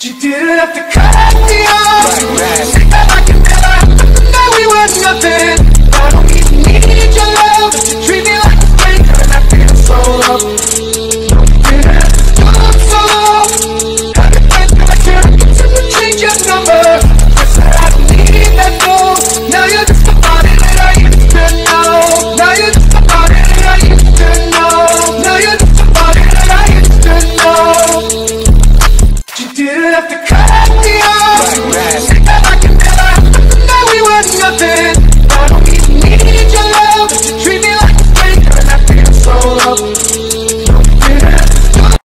You didn't have to cut me off. Like you never we were nothing. Treat me like a stranger I feel so loved